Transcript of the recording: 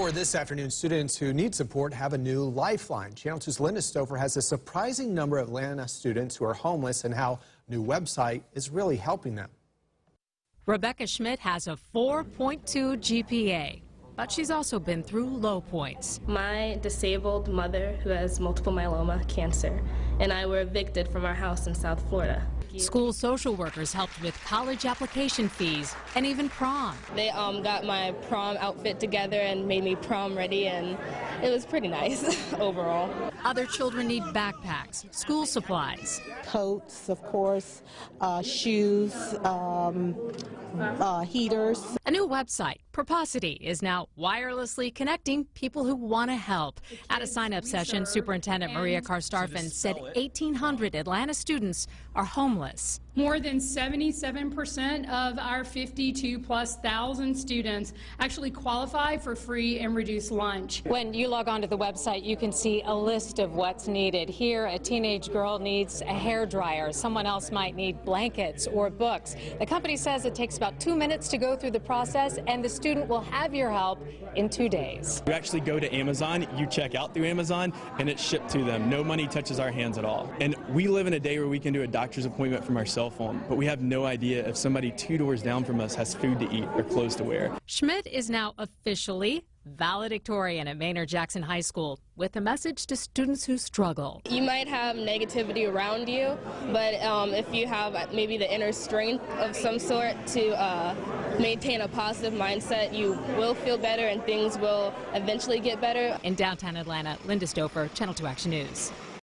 for this afternoon, students who need support have a new lifeline. Channel 2's Linda Stouffer has a surprising number of Atlanta students who are homeless and how a new website is really helping them. Rebecca Schmidt has a 4.2 GPA, but she's also been through low points. My disabled mother, who has multiple myeloma, cancer, and I were evicted from our house in South Florida. School social workers helped with college application fees and even prom. They um, got my prom outfit together and made me prom ready, and it was pretty nice overall. Other children need backpacks, school supplies, coats, of course, uh, shoes, um, uh, heaters. A new website, Purposity, is now wirelessly connecting people who want to help. At a sign-up session, Superintendent Maria Carstarphen said 1,800 Atlanta students are homeless. More than 77% of our 52 plus thousand students actually qualify for free and reduced lunch. When you log onto the website, you can see a list of what's needed. Here, a teenage girl needs a hair dryer. Someone else might need blankets or books. The company says it takes about two minutes to go through the process, and the student will have your help in two days. You actually go to Amazon, you check out through Amazon, and it's shipped to them. No money touches our hands at all. And we live in a day where we can do a doctor's appointment from our cell phone, but we have no idea if somebody two doors down from us has food to eat or clothes to wear. Schmidt is now officially valedictorian at Maynard Jackson High School with a message to students who struggle. You might have negativity around you, but um, if you have maybe the inner strength of some sort to uh, maintain a positive mindset, you will feel better and things will eventually get better. In downtown Atlanta, Linda Stouffer, Channel 2 Action News.